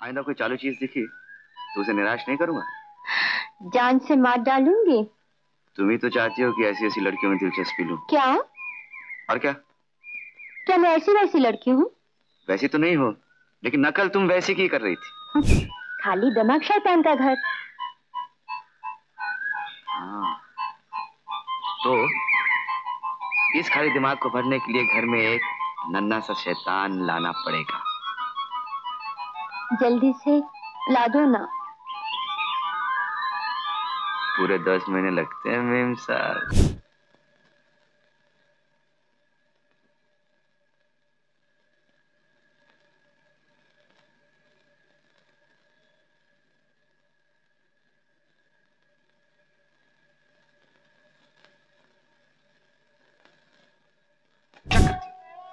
आइंदा कोई चालू चीज़ दिखी तो उसे निराश नहीं करूँगा? जान से मार डालूँगी। तुम ही तो चाहती हो कि ऐसी ऐसी लड़कियों में दिलचस्पी लूँ। क्या? और क्या? क्या मैं ऐसी वैसी लड़की हूँ? वैसी तो नहीं हो लेकिन नकल तुम वैसी की कर रही थी। खाली दिमाग शैतान का घर। हाँ तो इस खाली दिमाग को भरने के लिए घर में एक नन्ना सा शैतान लाना पड़ेगा। जल्दी से ला दो ना। पूरे दस महीने लगते हैं मेम साहब।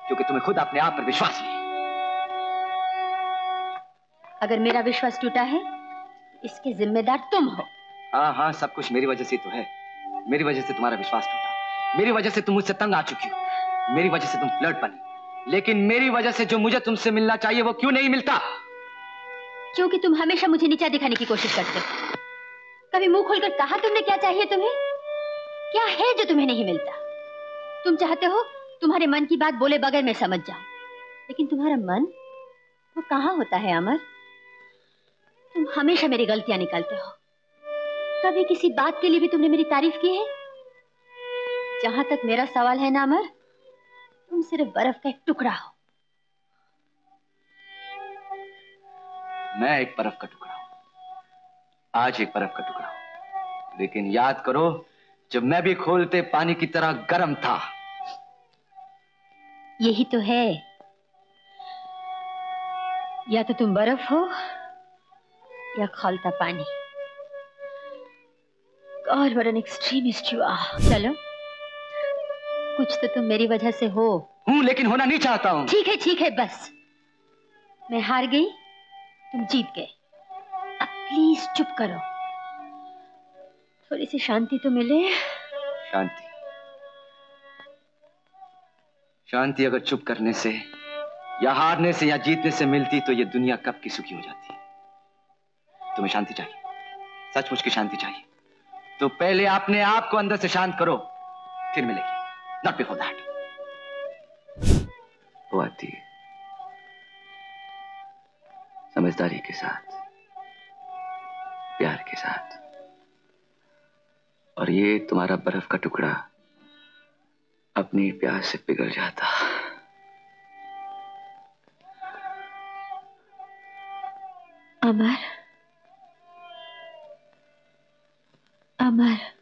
क्योंकि तुम्हें खुद अपने आप पर विश्वास नहीं अगर मेरा विश्वास टूटा है इसके जिम्मेदार तुम हो। हाँ हाँ सब कुछ मेरी वजह से तो है। मेरी वजह से तुम्हारा विश्वास टूटा। मेरी वजह से तुम मुझसे तंग आ चुकी हो। मेरी वजह से तुम फ्लर्ट बनी। लेकिन मेरी वजह से जो मुझे तुमसे मिलना चाहिए वो क्यों नहीं मिलता? क्योंकि तुम हमेशा मुझे नीचा दिखाने की कोशिश करते हो। कभी मुँह खोलकर कहा तुमने क्या चाहिए तुम्हें? क्या है जो तुम्हें नहीं मिलता? तुम चाहते हो तुम्हारे मन की बात बोले बगैर मैं समझ जाऊँ। लेकिन तुम्हारा मन वो कहाँ होता है अमर? तुम हमेशा मेरी गलतियाँ निकालते हो। कभी किसी बात के लिए भी तुमने मेरी तारीफ़ की है? जहाँ तक मेरा सवाल है ना अमर तुम सिर्फ़ बर्फ़ का एक टुकड़ा हो। मैं एक बर्फ़ का टुकड़ा हूँ। आज एक बर्फ़ का टुकड़ा हूँ। लेकिन याद करो जब मैं भी खोलते पानी की तरह गर्म था। यही तो है। या तो तुम बर्फ़ हो या खौलता पानी। God, what an extremist you are. चलो। कुछ तो तुम मेरी वजह से हो। हूँ लेकिन होना नहीं चाहता हूँ। ठीक है ठीक है बस। मैं हार गई तुम जीत गए। अब प्लीज़ चुप करो। थोड़ी सी शांति तो मिले। शांति। शांति अगर चुप करने से या हारने से या जीतने से मिलती तो ये दुनिया कब की सुखी हो जाती? तुम्हें शांति चाहिए। सचमुच की शांति चाहिए। तो पहले अपने आप को अंदर से शांत करो, फिर मिलेगी। नॉट बिफोर दैट आती है। समझदारी के साथ, प्यार के साथ। और ये तुम्हारा बर्फ़ का टुकड़ा अपनी प्यास से पिघल जाता। अमर अमर